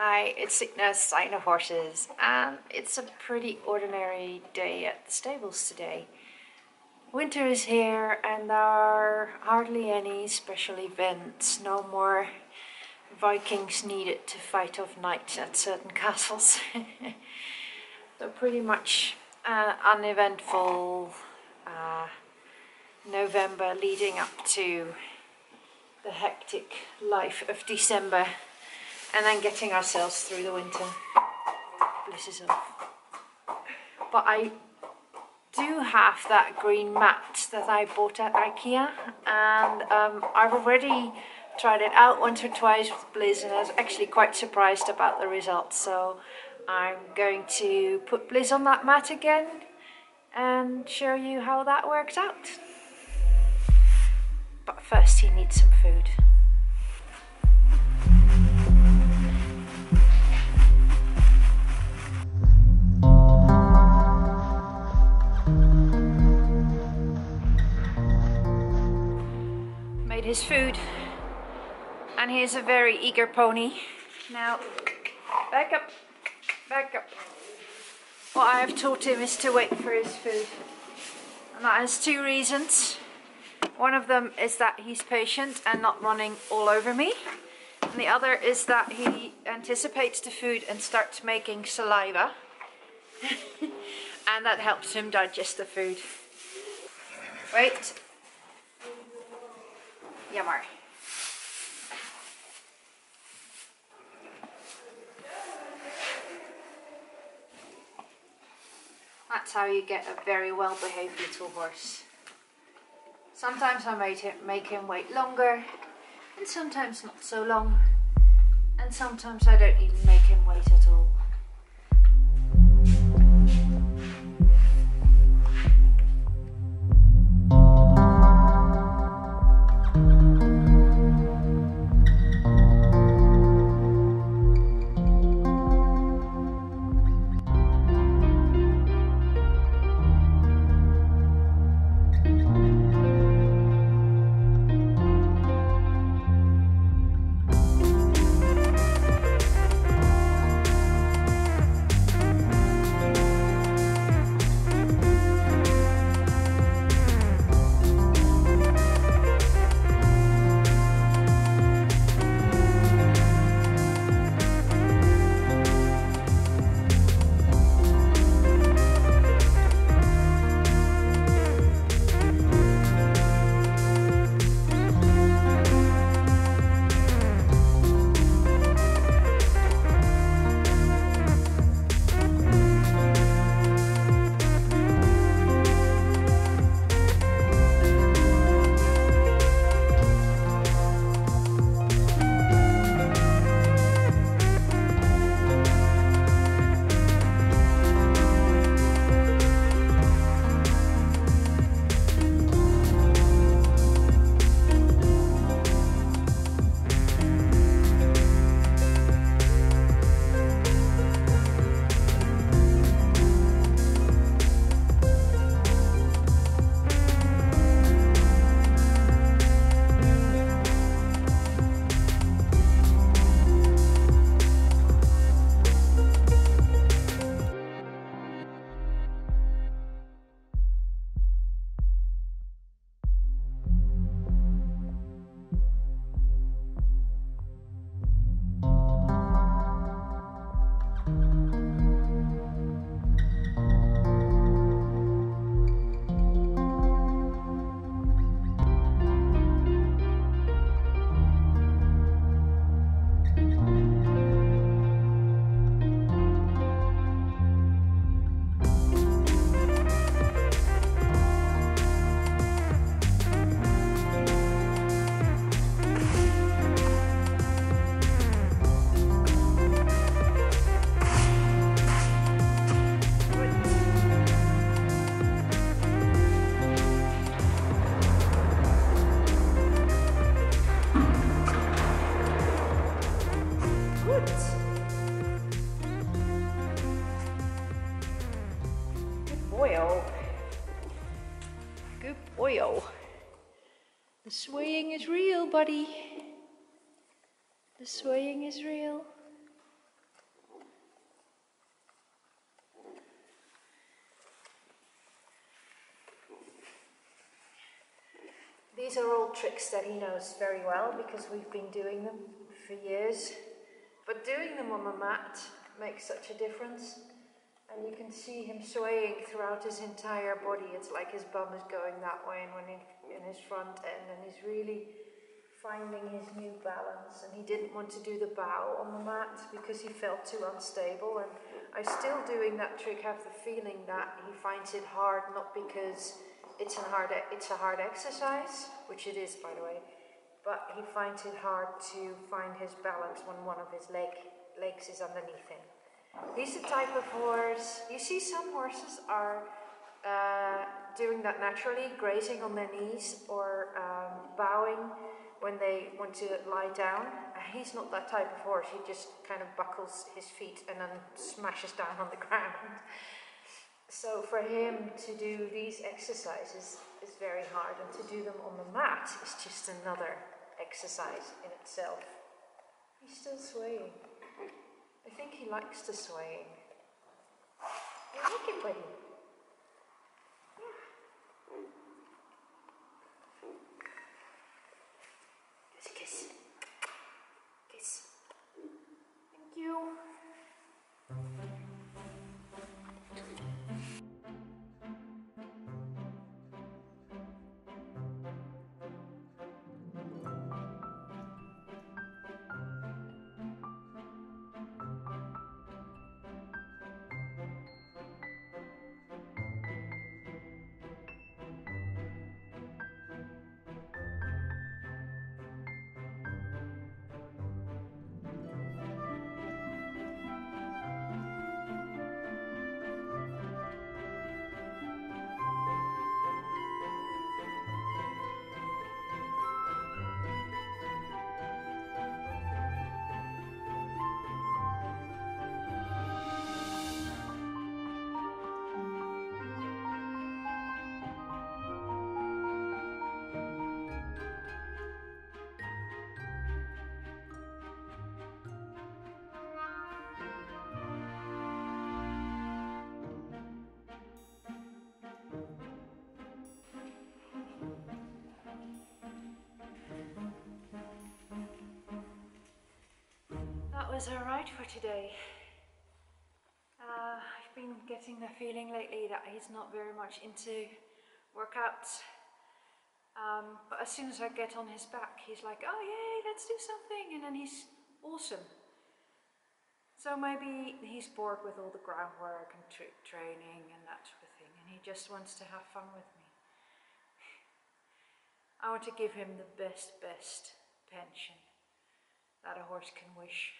Hi, it's Sickness, Signe of Horses, and it's a pretty ordinary day at the stables today. Winter is here and there are hardly any special events, no more Vikings needed to fight off knights at certain castles. so pretty much uh, uneventful uh, November leading up to the hectic life of December and then getting ourselves through the winter. Blizz is off. But I do have that green mat that I bought at Ikea and um, I've already tried it out once or twice with Blizz and I was actually quite surprised about the results so I'm going to put Blizz on that mat again and show you how that works out. But first he needs some food. His food and he's a very eager pony. Now, back up, back up. What I have taught him is to wait for his food. And that has two reasons. One of them is that he's patient and not running all over me. And the other is that he anticipates the food and starts making saliva. and that helps him digest the food. Wait. Yammer. That's how you get a very well behaved little horse. Sometimes I him, make him wait longer, and sometimes not so long, and sometimes I don't even make him wait at all. body. The swaying is real. These are all tricks that he knows very well because we've been doing them for years. But doing them on the mat makes such a difference. And you can see him swaying throughout his entire body. It's like his bum is going that way and when he, in his front end, and he's really finding his new balance and he didn't want to do the bow on the mat because he felt too unstable and I still doing that trick have the feeling that he finds it hard not because it's a hard it's a hard exercise which it is by the way but he finds it hard to find his balance when one of his leg legs is underneath him. He's the type of horse you see some horses are uh, doing that naturally grazing on their knees or um, bowing when they want to lie down. He's not that type of horse. He just kind of buckles his feet and then smashes down on the ground. So for him to do these exercises is very hard and to do them on the mat is just another exercise in itself. He's still swaying. I think he likes the swaying. You like it, buddy? Was alright for today. Uh, I've been getting the feeling lately that he's not very much into workouts. Um, but as soon as I get on his back, he's like, oh yay, let's do something. And then he's awesome. So maybe he's bored with all the groundwork and tra training and that sort of thing. And he just wants to have fun with me. I want to give him the best, best pension that a horse can wish.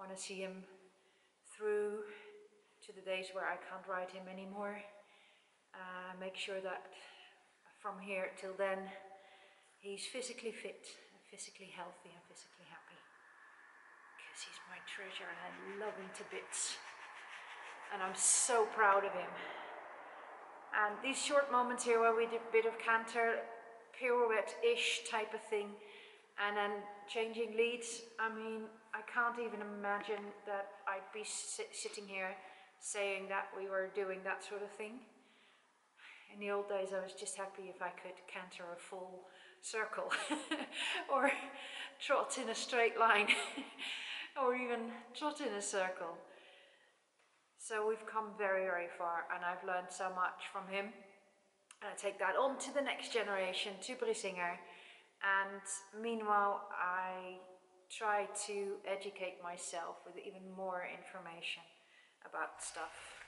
Want to see him through to the days where I can't ride him anymore. Uh, make sure that from here till then he's physically fit, physically healthy and physically happy. Because he's my treasure and I love him to bits. And I'm so proud of him. And these short moments here where we did a bit of canter, pirouette-ish type of thing, and then changing leads, I mean, I can't even imagine that I'd be sit sitting here saying that we were doing that sort of thing. In the old days, I was just happy if I could canter a full circle or trot in a straight line or even trot in a circle. So we've come very, very far and I've learned so much from him. And I take that on to the next generation, to Briesinger. And meanwhile, I try to educate myself with even more information about stuff.